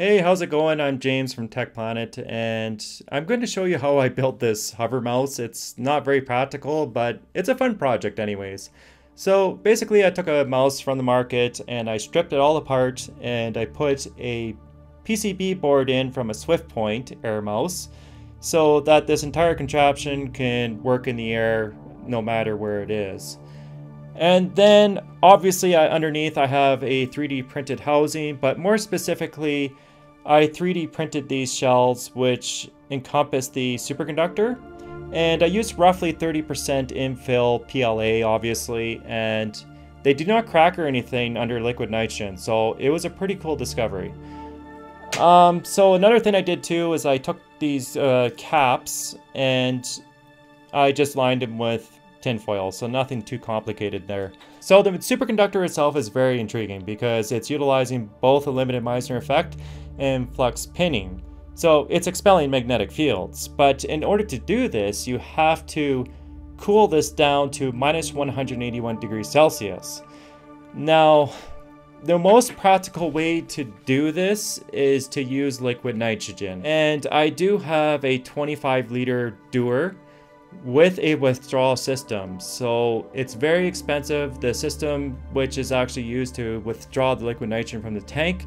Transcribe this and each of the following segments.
Hey, how's it going? I'm James from Tech Planet, and I'm going to show you how I built this hover mouse. It's not very practical, but it's a fun project anyways. So basically I took a mouse from the market and I stripped it all apart and I put a PCB board in from a SwiftPoint air mouse so that this entire contraption can work in the air no matter where it is. And then obviously I, underneath I have a 3D printed housing, but more specifically I 3D printed these shells which encompass the superconductor and I used roughly 30% infill PLA obviously and they do not crack or anything under liquid nitrogen so it was a pretty cool discovery. Um, so another thing I did too is I took these uh, caps and I just lined them with tinfoil, so nothing too complicated there. So the superconductor itself is very intriguing because it's utilizing both a limited Meissner effect and flux pinning. So it's expelling magnetic fields, but in order to do this, you have to cool this down to minus 181 degrees Celsius. Now, the most practical way to do this is to use liquid nitrogen. And I do have a 25 liter Dewar with a withdrawal system. So it's very expensive. The system which is actually used to withdraw the liquid nitrogen from the tank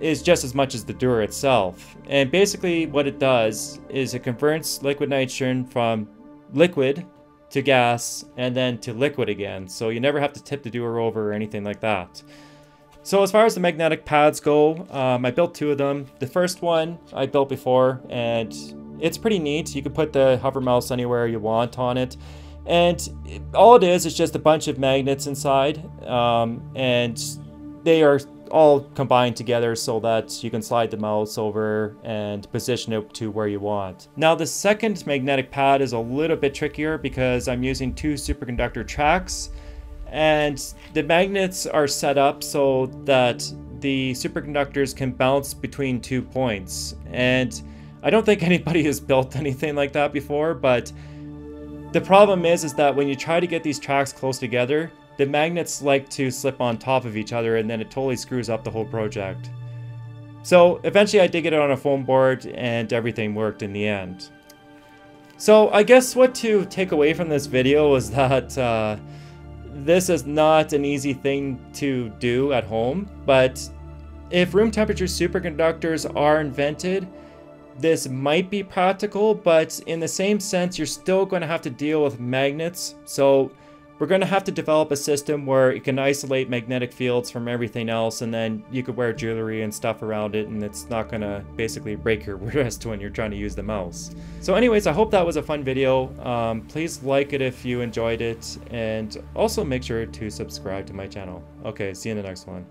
is just as much as the Dewar itself. And basically what it does is it converts liquid nitrogen from liquid to gas and then to liquid again. So you never have to tip the Dewar over or anything like that. So as far as the magnetic pads go, um, I built two of them. The first one I built before and it's pretty neat. You can put the hover mouse anywhere you want on it. And all it is is just a bunch of magnets inside. Um, and they are all combined together so that you can slide the mouse over and position it to where you want. Now the second magnetic pad is a little bit trickier because I'm using two superconductor tracks and the magnets are set up so that the superconductors can bounce between two points and I don't think anybody has built anything like that before but the problem is is that when you try to get these tracks close together the magnets like to slip on top of each other and then it totally screws up the whole project. So eventually I did get it on a foam board and everything worked in the end. So I guess what to take away from this video is that uh, this is not an easy thing to do at home, but if room temperature superconductors are invented, this might be practical, but in the same sense, you're still going to have to deal with magnets. So we're going to have to develop a system where it can isolate magnetic fields from everything else and then you could wear jewelry and stuff around it and it's not going to basically break your wrist when you're trying to use the mouse. So anyways, I hope that was a fun video. Um, please like it if you enjoyed it and also make sure to subscribe to my channel. Okay, see you in the next one.